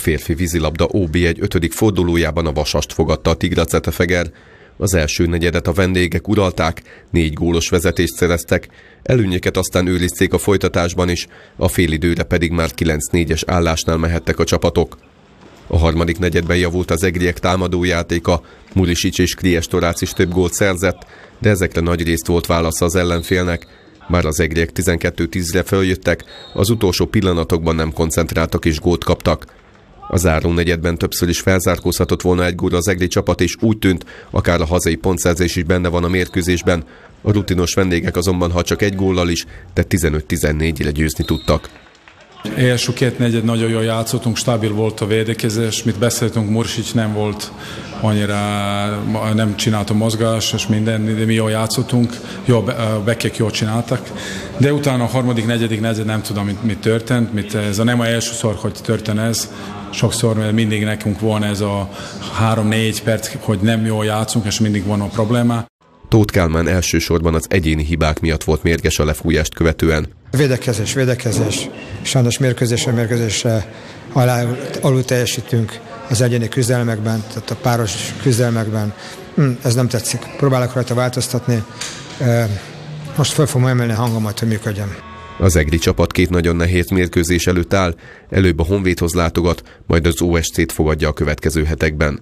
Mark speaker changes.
Speaker 1: férfi vízilabda OB egy ötödik fordulójában a Vasast fogadta a Tigracetefeger. Az első negyedet a vendégek uralták, négy gólos vezetést szereztek, előnyeket aztán őrizték a folytatásban is, a félidőre pedig már 9-4-es állásnál mehettek a csapatok. A harmadik negyedben javult az egriek támadójátéka, Murisics és Kriestorác is több gólt szerzett, de ezekre nagy részt volt válasza az ellenfélnek, már az egriek 12-10-re följöttek, az utolsó pillanatokban nem koncentráltak és gólt kaptak. A záró negyedben többször is felzárkózhatott volna egy góra az egri csapat, és úgy tűnt, akár a hazai pontszerzés is benne van a mérkőzésben. A rutinos vendégek azonban, ha csak egy góllal is, de 15-14-re győzni tudtak.
Speaker 2: Első két negyed nagyon jól játszottunk, stabil volt a védekezés, mit beszéltünk, Mursics nem volt annyira, nem csinálta mozgás, és minden, de mi jól játszottunk, jó, bekek jól csináltak, de utána a harmadik, negyedik negyed nem tudom, mit, mit történt, mit, ez a nem a elsőszor, hogy történt ez, sokszor mert mindig nekünk van ez a három-négy perc, hogy nem jól játszunk, és mindig van a probléma.
Speaker 1: Tóth Kálmán elsősorban az egyéni hibák miatt volt mérges a lefújást követően.
Speaker 3: Védekezés, védekezés. Sajnos mérkőzésre, mérkőzésre alá, alul teljesítünk az egyéni küzdelmekben, tehát a páros küzdelmekben. Hm, ez nem tetszik. Próbálok rajta változtatni. Most fel fogom emelni a hangomat, hogy működjem.
Speaker 1: Az EGRI csapat két nagyon nehéz mérkőzés előtt áll, előbb a Honvédhoz látogat, majd az OSC-t fogadja a következő hetekben.